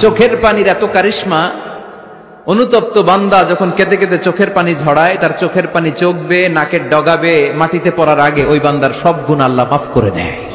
চোখের পানির এত কারিশমা, অনুতপ্ত বান্দা যখন কেঁদে কেঁদে চোখের পানি ঝড়ায়, তার চোখের পানি চোখবে, নাকের ডগাবে, মাটিতে পড়ার আগে ওই বান্দার সব গুণ আল্লাহ মাফ করে দেয়।